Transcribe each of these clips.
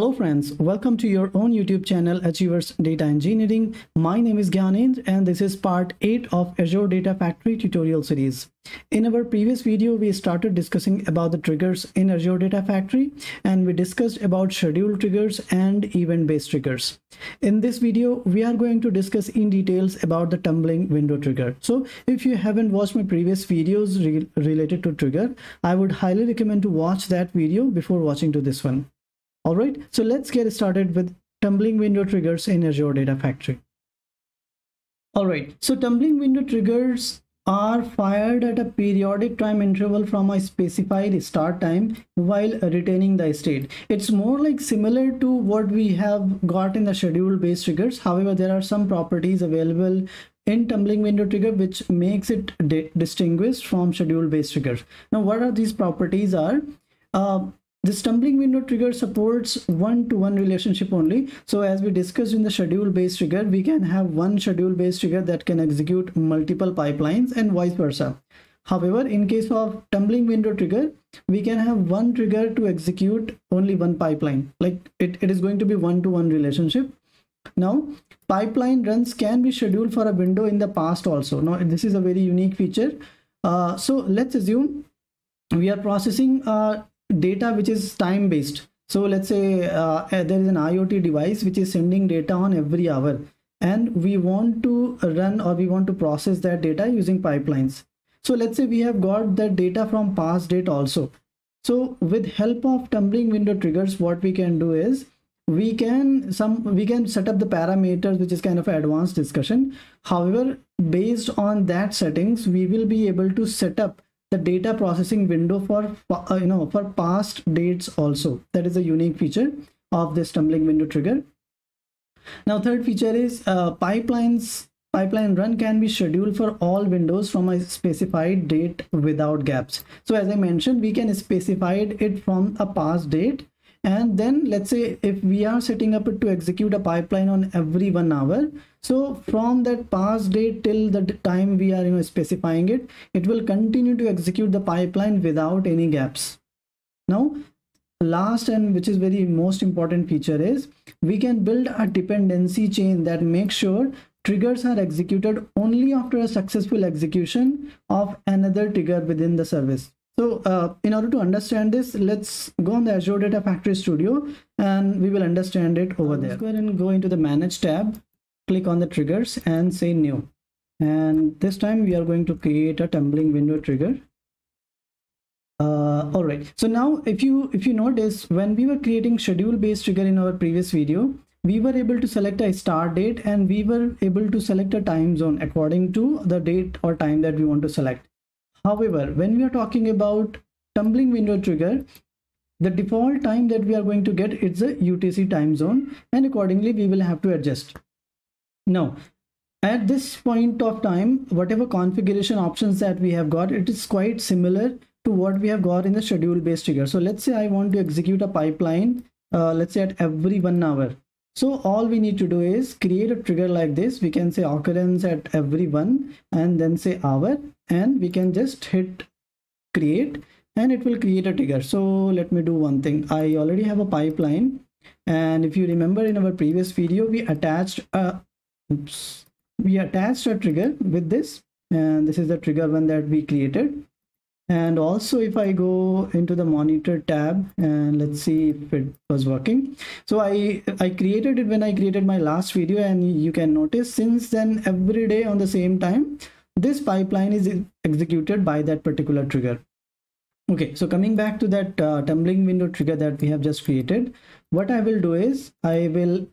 Hello friends, welcome to your own YouTube channel Achievers Data Engineering. My name is Gyanendra and this is part 8 of Azure Data Factory tutorial series. In our previous video, we started discussing about the triggers in Azure Data Factory and we discussed about schedule triggers and event-based triggers. In this video, we are going to discuss in details about the tumbling window trigger. So if you haven't watched my previous videos re related to trigger, I would highly recommend to watch that video before watching to this one. All right, so let's get started with tumbling window triggers in Azure Data Factory. All right, so tumbling window triggers are fired at a periodic time interval from a specified start time while retaining the state. It's more like similar to what we have got in the schedule based triggers. However, there are some properties available in tumbling window trigger which makes it distinguished from schedule based triggers. Now, what are these properties are? Uh, this tumbling window trigger supports one-to-one -one relationship only. So as we discussed in the schedule-based trigger, we can have one schedule-based trigger that can execute multiple pipelines and vice versa. However, in case of tumbling window trigger, we can have one trigger to execute only one pipeline. Like it, it is going to be one-to-one -one relationship. Now, pipeline runs can be scheduled for a window in the past also. Now, this is a very unique feature. Uh, so let's assume we are processing a data which is time based so let's say uh, there is an iot device which is sending data on every hour and we want to run or we want to process that data using pipelines. So let's say we have got that data from past date also. So with help of tumbling window triggers what we can do is we can some we can set up the parameters which is kind of advanced discussion. However based on that settings we will be able to set up the data processing window for uh, you know for past dates also. That is a unique feature of this tumbling window trigger. Now third feature is uh, pipelines. Pipeline run can be scheduled for all windows from a specified date without gaps. So as i mentioned we can specify it from a past date and then let's say if we are setting up it to execute a pipeline on every one hour so from that past date till the time we are you know specifying it it will continue to execute the pipeline without any gaps. Now last and which is very most important feature is we can build a dependency chain that makes sure triggers are executed only after a successful execution of another trigger within the service so uh, in order to understand this, let's go on the Azure Data Factory Studio and we will understand it over there. Let's go ahead and go into the Manage tab, click on the triggers and say new. And this time we are going to create a tumbling window trigger. Uh, all right. So now if you if you notice when we were creating schedule based trigger in our previous video, we were able to select a start date and we were able to select a time zone according to the date or time that we want to select. However, when we are talking about tumbling window trigger, the default time that we are going to get is a UTC time zone and accordingly we will have to adjust. Now, at this point of time, whatever configuration options that we have got, it is quite similar to what we have got in the schedule based trigger. So let's say I want to execute a pipeline, uh, let's say at every one hour. So all we need to do is create a trigger like this. We can say occurrence at every one and then say hour and we can just hit create and it will create a trigger. So let me do one thing. I already have a pipeline and if you remember in our previous video, we attached a, oops, we attached a trigger with this and this is the trigger one that we created and also if i go into the monitor tab and let's see if it was working. So i i created it when i created my last video and you can notice since then every day on the same time this pipeline is executed by that particular trigger. Okay so coming back to that uh, tumbling window trigger that we have just created what i will do is i will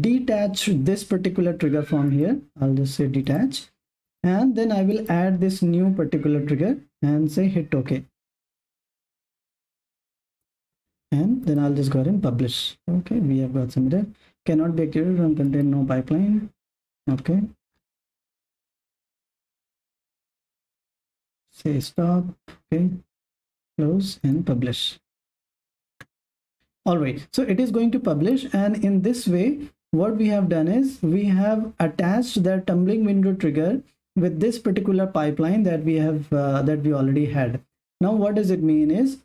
detach this particular trigger from here. I'll just say detach. And then I will add this new particular trigger and say hit OK. And then I'll just go ahead and publish. Okay, we have got some there. Cannot be activated from contain no pipeline. Okay. Say stop. Okay. Close and publish. All right. So it is going to publish and in this way, what we have done is we have attached the tumbling window trigger with this particular pipeline that we have uh, that we already had. Now what does it mean is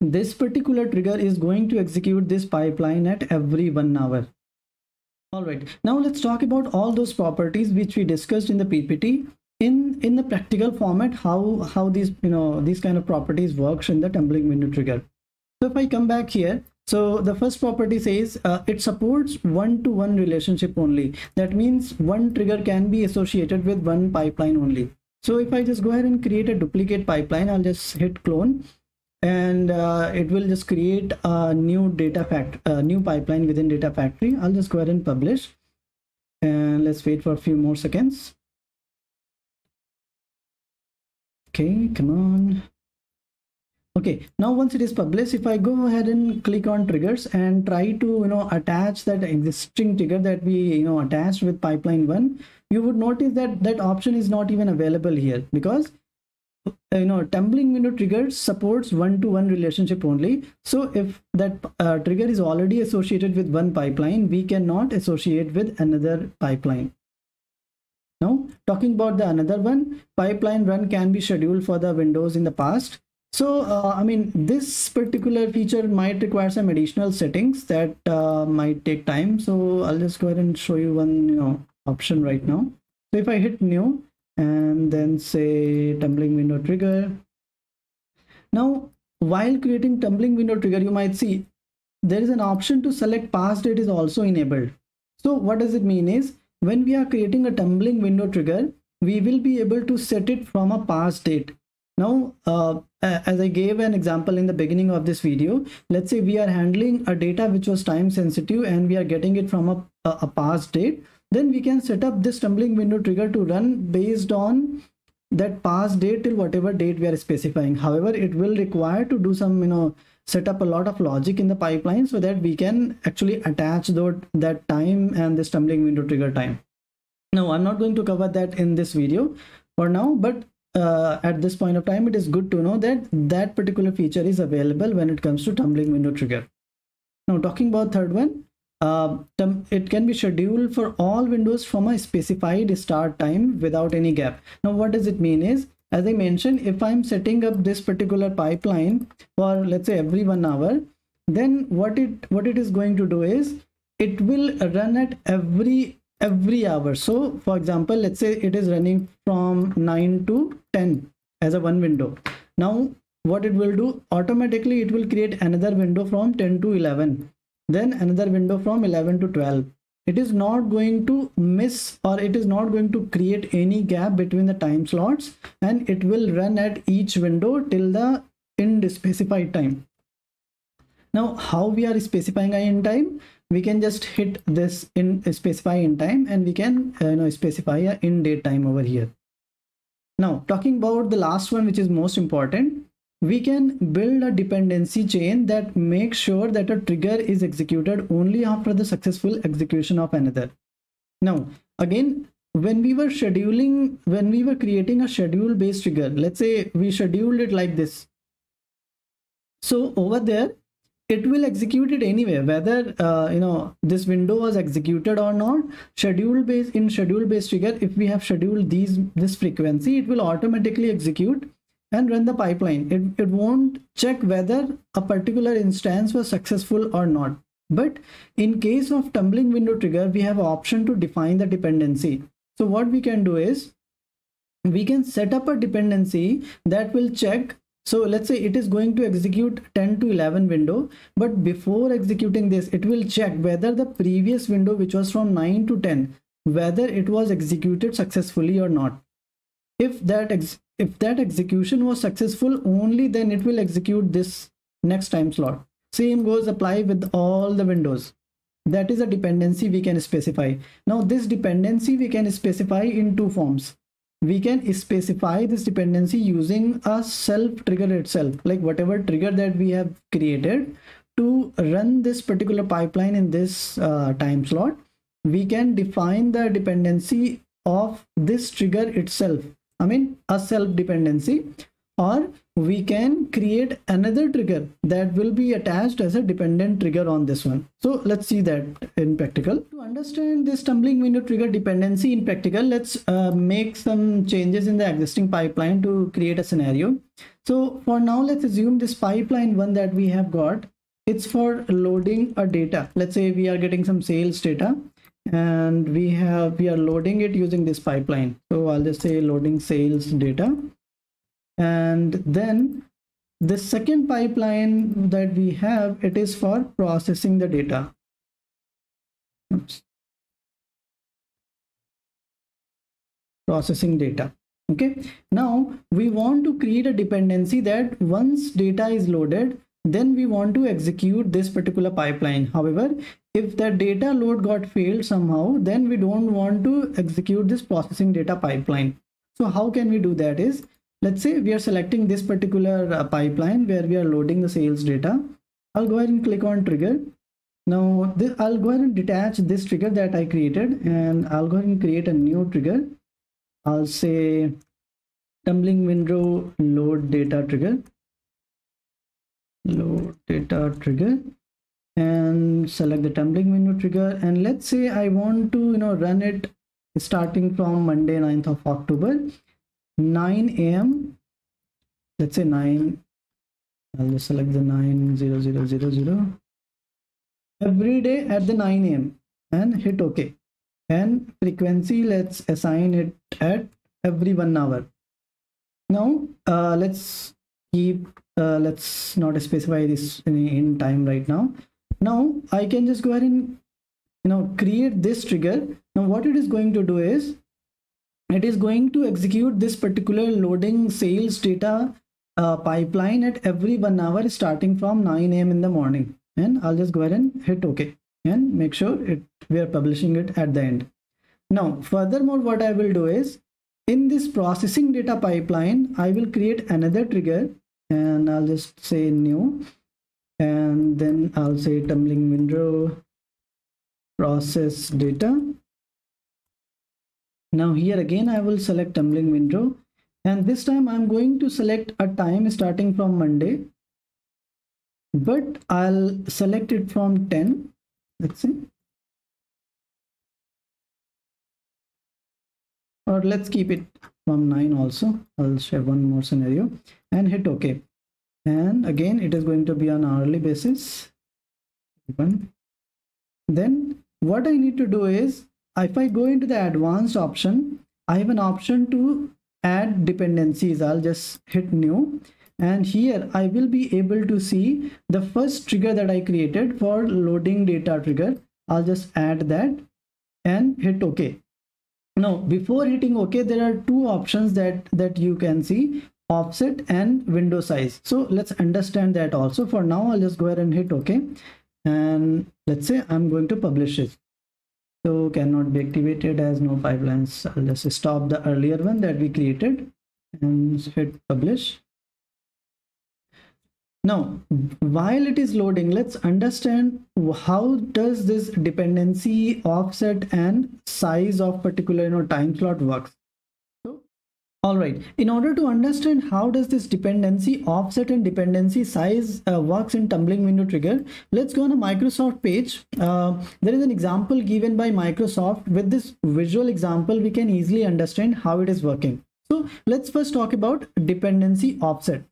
this particular trigger is going to execute this pipeline at every one hour. All right. Now let's talk about all those properties which we discussed in the ppt in in the practical format how how these you know these kind of properties works in the tumbling window trigger. So if i come back here so the first property says uh, it supports one-to-one -one relationship only. That means one trigger can be associated with one pipeline only. So if i just go ahead and create a duplicate pipeline i'll just hit clone. And uh, it will just create a new data fact a new pipeline within data factory. I'll just go ahead and publish. And let's wait for a few more seconds. Okay come on okay now once it is published if i go ahead and click on triggers and try to you know attach that existing trigger that we you know attached with pipeline one you would notice that that option is not even available here because you know tumbling window triggers supports one-to-one relationship only. So if that uh, trigger is already associated with one pipeline we cannot associate with another pipeline. Now talking about the another one pipeline run can be scheduled for the windows in the past so uh, i mean this particular feature might require some additional settings that uh, might take time. So i'll just go ahead and show you one you know option right now. So if i hit new and then say tumbling window trigger. Now while creating tumbling window trigger you might see there is an option to select past date is also enabled. So what does it mean is when we are creating a tumbling window trigger we will be able to set it from a past date now uh, as i gave an example in the beginning of this video let's say we are handling a data which was time sensitive and we are getting it from a, a, past date then we can set up this tumbling window trigger to run based on that past date till whatever date we are specifying. However it will require to do some you know set up a lot of logic in the pipeline so that we can actually attach that that time and this tumbling window trigger time. Now i'm not going to cover that in this video for now but uh, at this point of time it is good to know that that particular feature is available when it comes to tumbling window trigger now talking about third one uh, it can be scheduled for all windows from a specified start time without any gap. Now, what does it mean is, as I mentioned, if I'm setting up this particular pipeline for let's say every one hour, then what it what it is going to do is it will run at every every hour. So, for example, let's say it is running from 9 to 10 as a one window. Now, what it will do automatically, it will create another window from 10 to 11 then another window from 11 to 12 it is not going to miss or it is not going to create any gap between the time slots and it will run at each window till the end specified time now how we are specifying in time we can just hit this in specify in time and we can uh, you know specify a in date time over here now talking about the last one which is most important we can build a dependency chain that makes sure that a trigger is executed only after the successful execution of another. Now, again, when we were scheduling, when we were creating a schedule based trigger, let's say we scheduled it like this. So over there, it will execute it anyway, whether, uh, you know, this window was executed or not, schedule based in schedule based trigger, if we have scheduled these, this frequency, it will automatically execute and run the pipeline. It, it won't check whether a particular instance was successful or not. But in case of tumbling window trigger, we have option to define the dependency. So what we can do is we can set up a dependency that will check. So let's say it is going to execute 10 to 11 window, but before executing this, it will check whether the previous window, which was from 9 to 10, whether it was executed successfully or not. If that if that execution was successful only then it will execute this next time slot. Same goes apply with all the windows. That is a dependency we can specify. Now this dependency we can specify in two forms we can specify this dependency using a self trigger itself like whatever trigger that we have created to run this particular pipeline in this uh, time slot. We can define the dependency of this trigger itself I mean a self dependency or we can create another trigger that will be attached as a dependent trigger on this one. So let's see that in practical. To understand this tumbling window trigger dependency in practical, let's uh, make some changes in the existing pipeline to create a scenario. So for now, let's assume this pipeline one that we have got, it's for loading a data. Let's say we are getting some sales data and we have, we are loading it using this pipeline. So I'll just say loading sales data. And then the second pipeline that we have, it is for processing the data. Oops. Processing data okay now we want to create a dependency that once data is loaded then we want to execute this particular pipeline however if that data load got failed somehow then we don't want to execute this processing data pipeline so how can we do that is let's say we are selecting this particular uh, pipeline where we are loading the sales data. I'll go ahead and click on trigger. Now this, i'll go ahead and detach this trigger that i created and i'll go ahead and create a new trigger. I'll say tumbling window load data trigger. Load data trigger and select the tumbling window trigger. And let's say I want to you know run it starting from Monday 9th of October 9 a.m. let's say 9 I'll just select the 90000 every day at the 9 a.m. and hit OK. And frequency let's assign it at every one hour. Now uh, let's keep uh, let's not specify this in, in time right now. Now i can just go ahead and you know create this trigger. Now what it is going to do is it is going to execute this particular loading sales data uh, pipeline at every one hour starting from 9 a.m in the morning. And i'll just go ahead and hit ok and make sure it we are publishing it at the end. Now furthermore what i will do is in this processing data pipeline i will create another trigger and i'll just say new. And then i'll say tumbling window process data now here again i will select tumbling window. And this time i'm going to select a time starting from monday. But i'll select it from 10 let's see. Or let's keep it from 9 also. I'll share one more scenario. And hit ok. And again it is going to be on hourly basis. Then what i need to do is if i go into the advanced option i have an option to add dependencies i'll just hit new and here I will be able to see the first trigger that I created for loading data trigger. I'll just add that and hit OK. Now before hitting OK, there are two options that that you can see offset and window size. So let's understand that also. For now, I'll just go ahead and hit OK. And let's say I'm going to publish it. So cannot be activated as no pipelines. I'll just stop the earlier one that we created and hit publish now, while it is loading, let's understand how does this dependency offset and size of particular you know, time slot works. All right, in order to understand how does this dependency offset and dependency size uh, works in tumbling window trigger, let's go on a Microsoft page. Uh, there is an example given by Microsoft. With this visual example, we can easily understand how it is working. So let's first talk about dependency offset.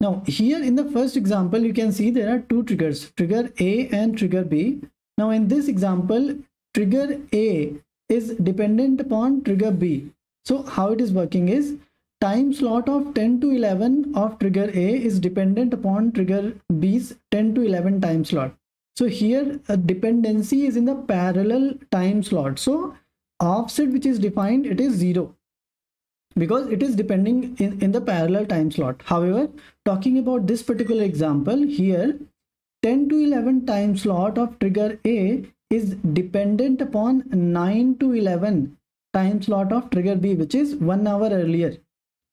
Now here in the first example, you can see there are two triggers, trigger A and trigger B. Now in this example, trigger A is dependent upon trigger B. So how it is working is time slot of 10 to 11 of trigger A is dependent upon trigger B's 10 to 11 time slot. So here a dependency is in the parallel time slot. So offset which is defined, it is zero because it is depending in, in the parallel time slot. However, talking about this particular example here, 10 to 11 time slot of trigger A is dependent upon 9 to 11 time slot of trigger B, which is one hour earlier.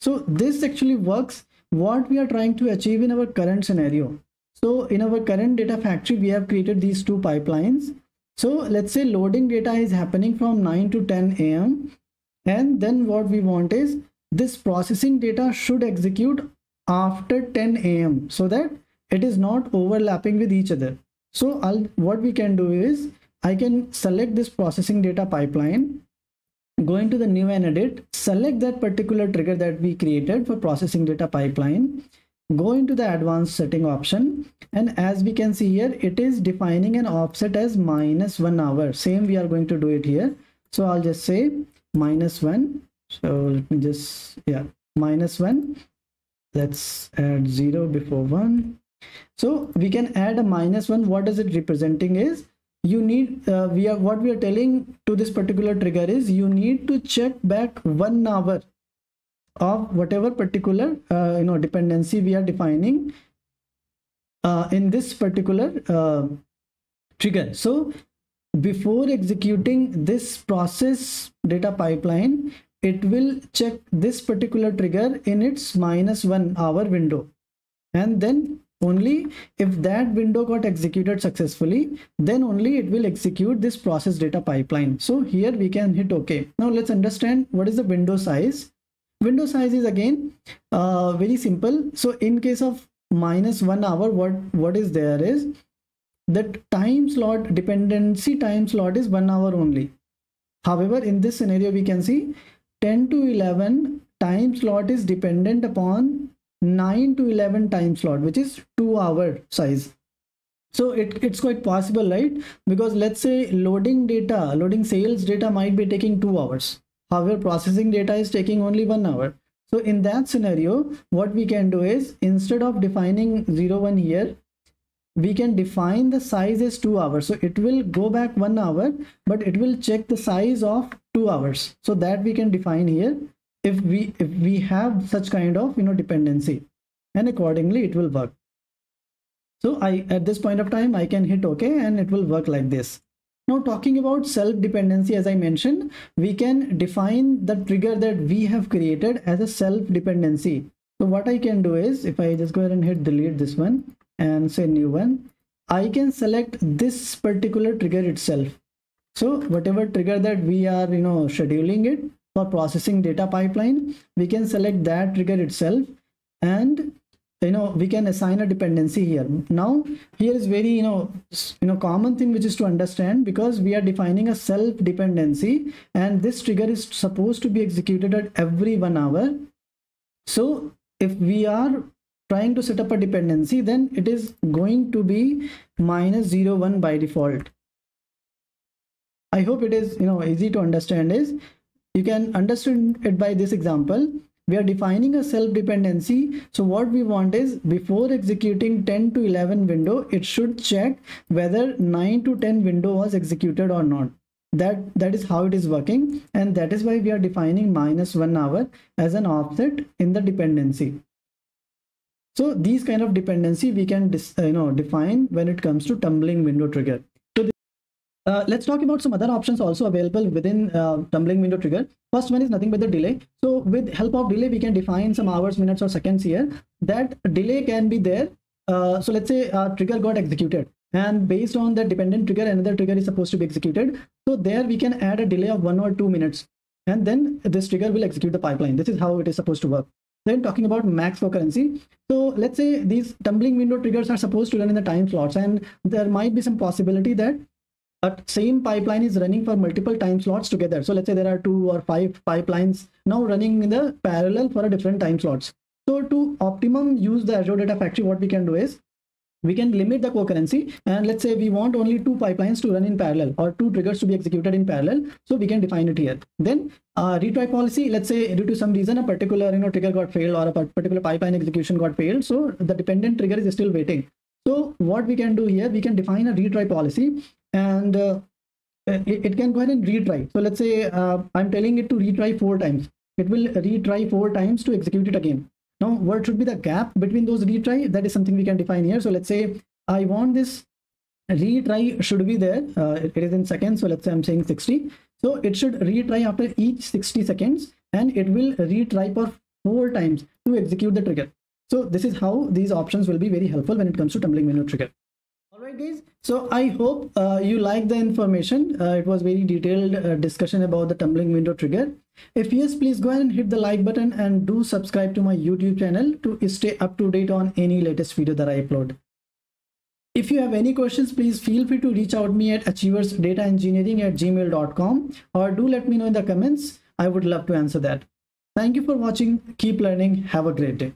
So this actually works what we are trying to achieve in our current scenario. So in our current data factory, we have created these two pipelines. So let's say loading data is happening from 9 to 10 a.m and then what we want is this processing data should execute after 10 a.m. so that it is not overlapping with each other. So I'll, what we can do is I can select this processing data pipeline go into the new and edit, select that particular trigger that we created for processing data pipeline, go into the advanced setting option. And as we can see here, it is defining an offset as minus one hour. Same, we are going to do it here. So I'll just say minus one. So let me just, yeah, minus one. Let's add zero before one. So we can add a minus one. what is it representing is you need uh, we are what we are telling to this particular trigger is you need to check back one hour of whatever particular uh, you know dependency we are defining uh, in this particular uh, trigger. So before executing this process data pipeline it will check this particular trigger in its minus one hour window. And then only if that window got executed successfully then only it will execute this process data pipeline. So here we can hit ok now let's understand what is the window size. Window size is again uh, very simple. So in case of minus one hour what what is there is that time slot dependency time slot is one hour only. However in this scenario we can see 10 to 11 time slot is dependent upon 9 to 11 time slot which is 2 hour size. So it, it's quite possible right? Because let's say loading data loading sales data might be taking two hours. However processing data is taking only one hour. So in that scenario what we can do is instead of defining 0 1 here we can define the size as two hours. So it will go back one hour but it will check the size of two hours. So that we can define here if we if we have such kind of you know dependency and accordingly it will work. So i at this point of time i can hit ok and it will work like this. Now talking about self dependency as i mentioned we can define the trigger that we have created as a self dependency so what i can do is if i just go ahead and hit delete this one and say new one i can select this particular trigger itself. So whatever trigger that we are you know scheduling it for processing data pipeline we can select that trigger itself and you know we can assign a dependency here. Now here is very you know you know common thing which is to understand because we are defining a self dependency and this trigger is supposed to be executed at every one hour. So if we are trying to set up a dependency then it is going to be minus zero one by default. I hope it is you know easy to understand is you can understand it by this example. We are defining a self dependency so what we want is before executing 10 to 11 window it should check whether 9 to 10 window was executed or not. That that is how it is working. And that is why we are defining minus one hour as an offset in the dependency. So these kind of dependency we can uh, you know define when it comes to tumbling window trigger uh, let's talk about some other options also available within uh, tumbling window trigger. First one is nothing but the delay. So with help of delay, we can define some hours, minutes or seconds here. That delay can be there. Uh, so let's say a trigger got executed and based on the dependent trigger, another trigger is supposed to be executed. So there we can add a delay of one or two minutes and then this trigger will execute the pipeline. This is how it is supposed to work. Then talking about max concurrency. So let's say these tumbling window triggers are supposed to run in the time slots and there might be some possibility that a same pipeline is running for multiple time slots together. So let's say there are two or five pipelines now running in the parallel for a different time slots. So to optimum use the Azure Data Factory, what we can do is we can limit the concurrency and let's say we want only two pipelines to run in parallel or two triggers to be executed in parallel. So we can define it here. Then uh, retry policy let's say due to some reason a particular you know trigger got failed or a particular pipeline execution got failed. So the dependent trigger is still waiting. So what we can do here we can define a retry policy and uh, it, it, can go ahead and retry. So let's say uh, I'm telling it to retry four times. It will retry four times to execute it again. Now, what should be the gap between those retry? That is something we can define here. So let's say I want this retry should be there. Uh, it is in seconds. So let's say I'm saying 60. So it should retry after each 60 seconds and it will retry for four times to execute the trigger. So this is how these options will be very helpful when it comes to tumbling window trigger so i hope uh, you like the information uh, it was very detailed uh, discussion about the tumbling window trigger if yes please go ahead and hit the like button and do subscribe to my youtube channel to stay up to date on any latest video that i upload If you have any questions, please feel free to reach out me at achieversdataengineering at gmail.com or do let me know in the comments. I would love to answer that. Thank you for watching. Keep learning. Have a great day.